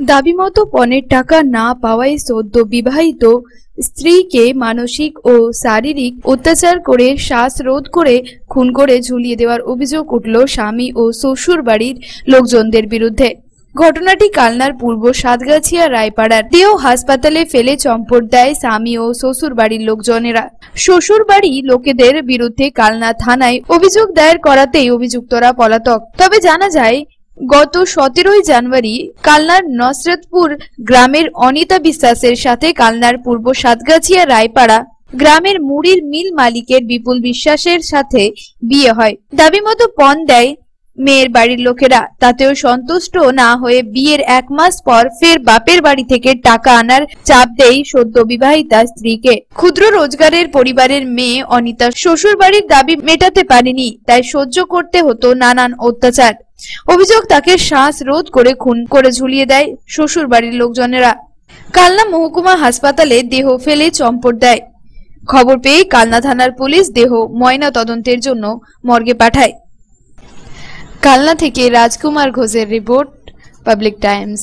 দাবিমতো পণের টাকা না পাওয়ায় সদ্য বিবাহিত স্ত্রীকে মানসিক ও শারীরিক অত্যাচার করে শ্বাসরোধ করে খুন করে ঝুলিয়ে দেওয়ার অভিযোগ উঠল স্বামী ও শ্বশুর বাড়ির লোকজনদের বিরুদ্ধে। ঘটনাটি কালনার পূর্ব সাতগাছিয়া রায়পাড়ার দেহ হাসপাতালে ফেলে চম্পট দেয় স্বামী ও শ্বশুর বাড়ির লোকজনেরা। শ্বশুর বাড়ি লোকেদের বিরুদ্ধে কালনা থানায় অভিযোগ দায়ের করাতেই অভিযুক্তরা পলাতক। তবে জানা যায় গত সতেরোই জানুয়ারি কালনার নসরতপুর গ্রামের অনিতা বিশ্বাসের সাথে কালনার পূর্ব সাতগাছিয়া রায়পাড়া গ্রামের মুড়ির মিল মালিকের বিপুল বিশ্বাসের সাথে বিয়ে হয়। দাবি মতো পণ দেয় মেয়ের বাড়ির লোকেরা তাতেও সন্তুষ্ট না হয়ে বিয়ের এক মাস পর ফের বাপের বাড়ি থেকে টাকা আনার চাপ দেয় সদ্য বিবাহিতা স্ত্রীকে। ক্ষুদ্র রোজগারের পরিবারের মেয়ে অনিতা শ্বশুর বাড়ির দাবি মেটাতে পারেনি, তাই সহ্য করতে হতো নানান অত্যাচার। অভিযোগ তাকে শ্বাস রোধ করে খুন করে ঝুলিয়ে দেয় শ্বশুর বাড়ির লোকজনেরা। কালনা মহকুমা হাসপাতালে দেহ ফেলে চম্পট দেয়। খবর পেয়ে কালনা থানার পুলিশ দেহ ময়না তদন্তের জন্য মর্গে পাঠায়। কালনা থেকে রাজকুমার ঘোষের রিপোর্ট পাবলিক টাইমস